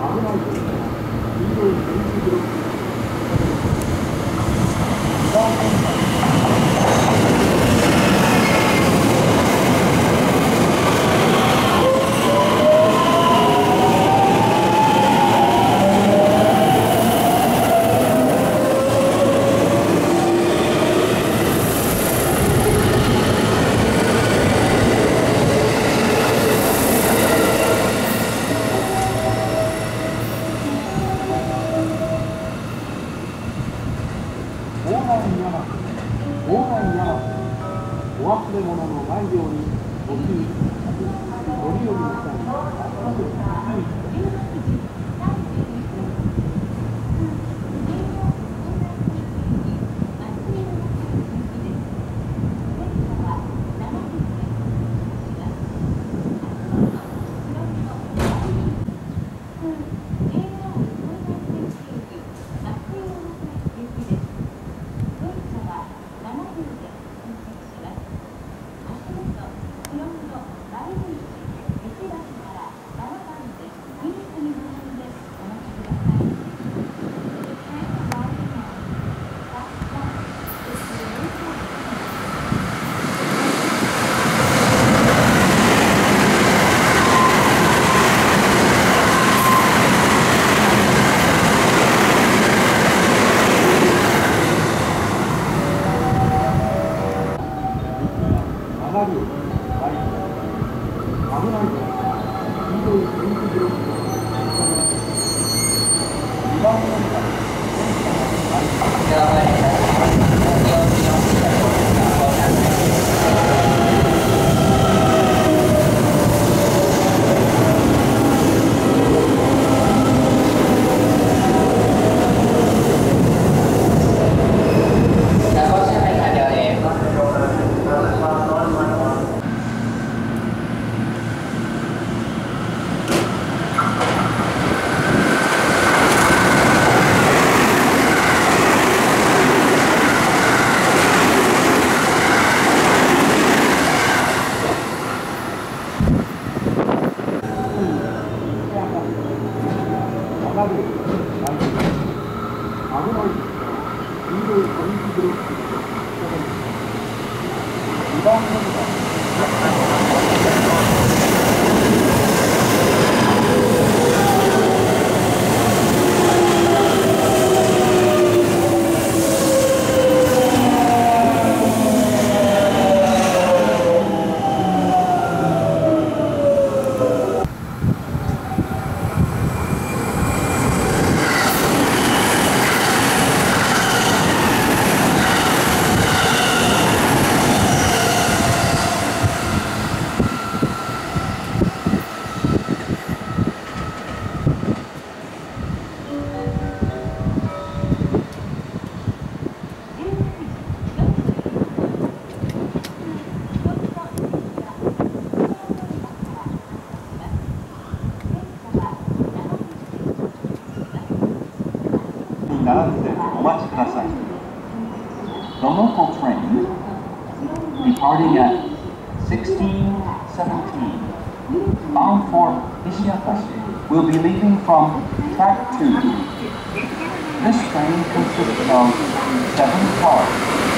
아무나 이걸 이걸 大犯ヤマ大防犯ヤマお忘れ物のないようにご注意ご利用ください 이동입니다. The local train departing at 1617 bound for Nishi-Akashi will be leaving from track 2. This train consists of seven cars.